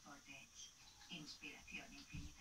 Sportage. Inspiración infinita.